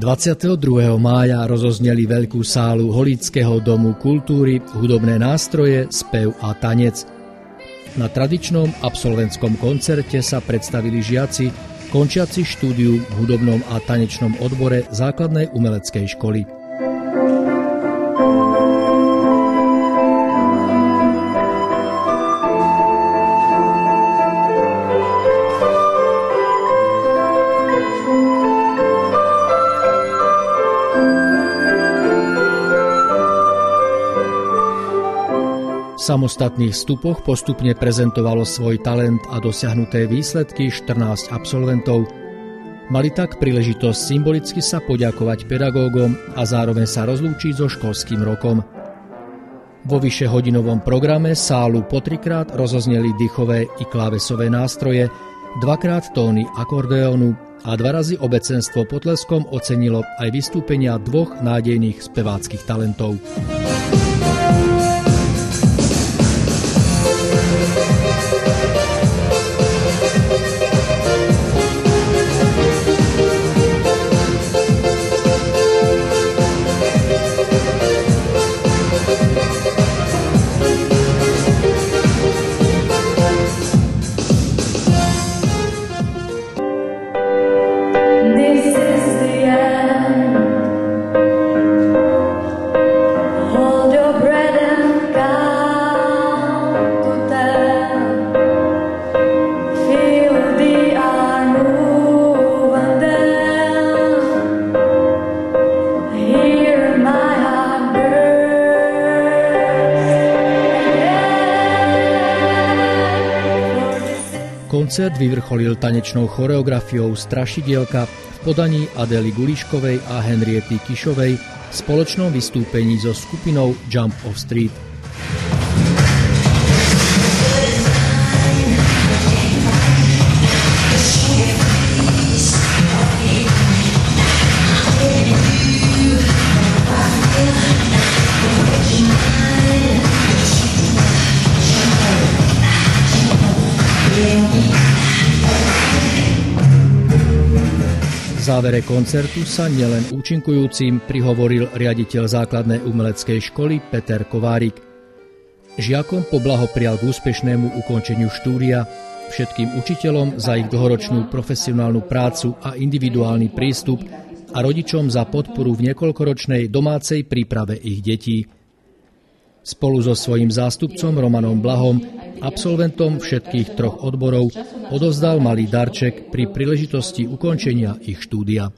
22. mája rozozneli veľkú sálu Holického domu kultúry, hudobné nástroje, spev a tanec. Na tradičnom absolventskom koncerte sa predstavili žiaci, končiaci štúdiu v hudobnom a tanečnom odbore základnej umeleckej školy. V samostatných vstupoch postupne prezentovalo svoj talent a dosiahnuté výsledky 14 absolventov. Mali tak príležitosť symbolicky sa poďakovať pedagógom a zároveň sa rozlúčiť so školským rokom. Vo vyšehodinovom programe sálu po trikrát rozozneli dýchové i klávesové nástroje, dvakrát tóny akordeónu a dva razy obecenstvo potleskom ocenilo aj vystúpenia dvoch nádejných speváckých talentov. Koncert vyvrcholil tanečnou choreografiou Strašidielka v podaní Adely Guliškovej a Henriety Kišovej v spoločnom vystúpení so skupinou Jump of Street. V závere koncertu sa nielen účinkujúcim prihovoril riaditeľ základnej umeleckej školy Peter Kovárik. Žiakom poblahoprial k úspešnému ukončeniu štúdia, všetkým učiteľom za ich dlhoročnú profesionálnu prácu a individuálny prístup a rodičom za podporu v niekoľkoročnej domácej príprave ich detí. Spolu so svojím zástupcom Romanom Blahom Absolventom všetkých troch odborov odovzdal malý darček pri príležitosti ukončenia ich štúdia.